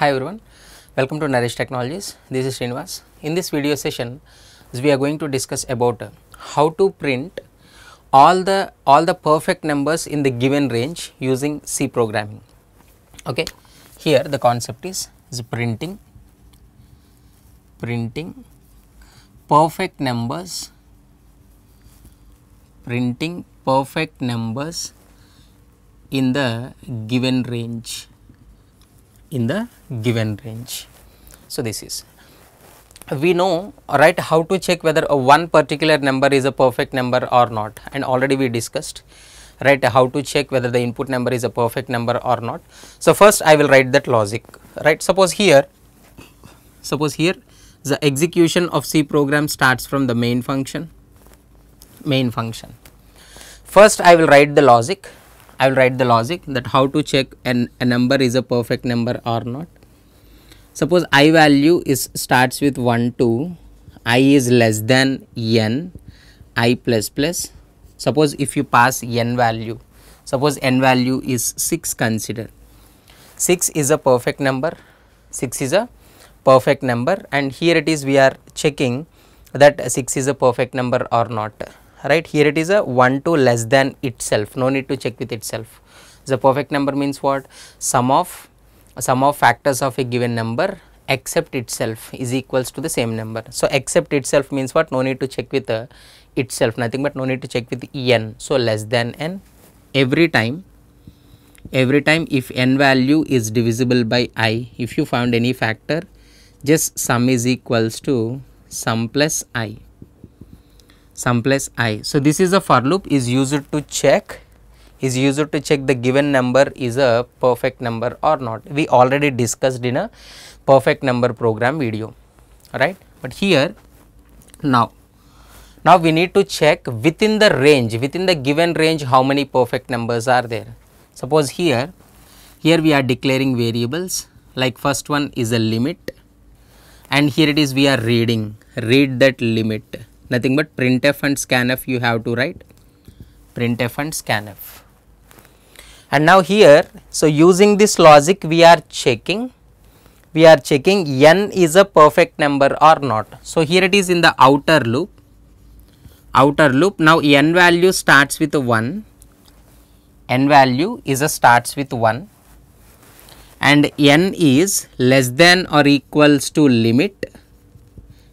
Hi everyone, welcome to Naresh Technologies. This is Srinivas. In this video session, we are going to discuss about how to print all the all the perfect numbers in the given range using C programming. Okay, here the concept is, is printing printing perfect numbers printing perfect numbers in the given range in the given range. So, this is we know right how to check whether a one particular number is a perfect number or not and already we discussed right how to check whether the input number is a perfect number or not. So, first I will write that logic right suppose here suppose here the execution of C program starts from the main function main function. First I will write the logic I will write the logic that how to check an, a number is a perfect number or not. Suppose i value is starts with 1 2 i is less than n i plus plus. Suppose if you pass n value, suppose n value is 6 consider. 6 is a perfect number, 6 is a perfect number and here it is we are checking that 6 is a perfect number or not right? Here it is a 1 to less than itself. No need to check with itself. The perfect number means what? Sum of sum of factors of a given number except itself is equals to the same number. So except itself means what? No need to check with uh, itself. Nothing but no need to check with n. So less than n. Every time every time if n value is divisible by i if you found any factor just sum is equals to sum plus i plus i. So, this is a for loop is used to check is used to check the given number is a perfect number or not. We already discussed in a perfect number program video right, but here now now we need to check within the range within the given range how many perfect numbers are there. Suppose here here we are declaring variables like first one is a limit and here it is we are reading read that limit nothing but printf and scanf you have to write printf and scanf. And now here, so using this logic we are checking, we are checking n is a perfect number or not. So here it is in the outer loop, outer loop. Now n value starts with 1, n value is a starts with 1 and n is less than or equals to limit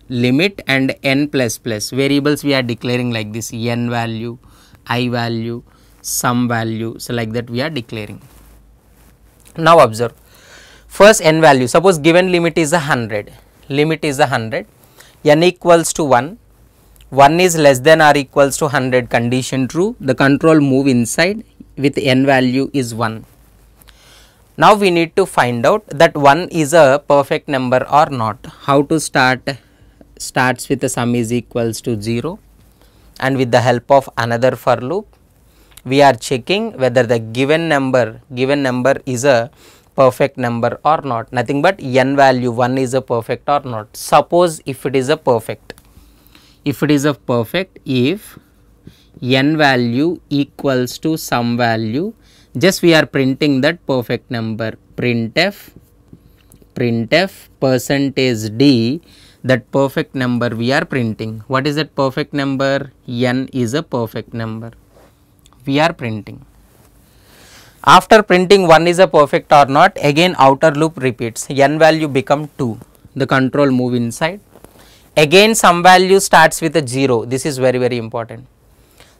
limit and n plus plus variables we are declaring like this n value, i value, sum value. So, like that we are declaring. Now, observe first n value suppose given limit is a 100 limit is a 100 n equals to 1 1 is less than or equals to 100 condition true the control move inside with n value is 1. Now, we need to find out that 1 is a perfect number or not. How to start starts with the sum is equals to 0 and with the help of another for loop we are checking whether the given number given number is a perfect number or not. Nothing but n value 1 is a perfect or not. Suppose if it is a perfect. If it is a perfect if n value equals to sum value just we are printing that perfect number. Printf printf percentage d that perfect number we are printing. What is that perfect number? n is a perfect number. We are printing. After printing 1 is a perfect or not again outer loop repeats. N value become 2 the control move inside. Again sum value starts with a 0 this is very very important.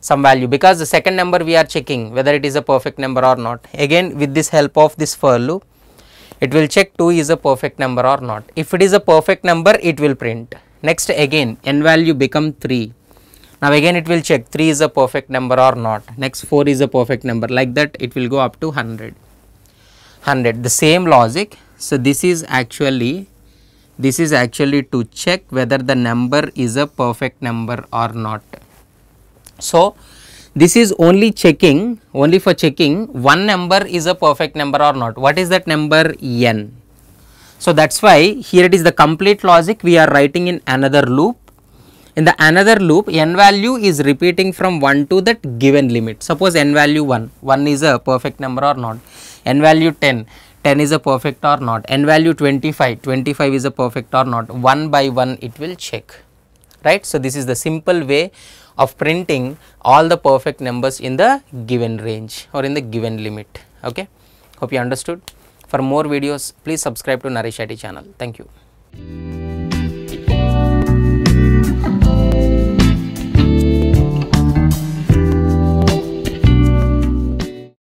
Sum value. Because the second number we are checking whether it is a perfect number or not. Again with this help of this for loop it will check 2 is a perfect number or not. If it is a perfect number, it will print. Next again, n value become 3. Now again it will check 3 is a perfect number or not. Next 4 is a perfect number. Like that it will go up to 100. 100. The same logic. So this is actually this is actually to check whether the number is a perfect number or not. So this is only checking only for checking one number is a perfect number or not. What is that number n? So that's why here it is the complete logic. We are writing in another loop. In the another loop n value is repeating from 1 to that given limit. Suppose n value 1 1 is a perfect number or not? N value 10 10 is a perfect or not? N value 25 25 is a perfect or not? One by one it will check right? So this is the simple way of printing all the perfect numbers in the given range or in the given limit okay? Hope you understood. For more videos please subscribe to Naresh IT channel. Thank you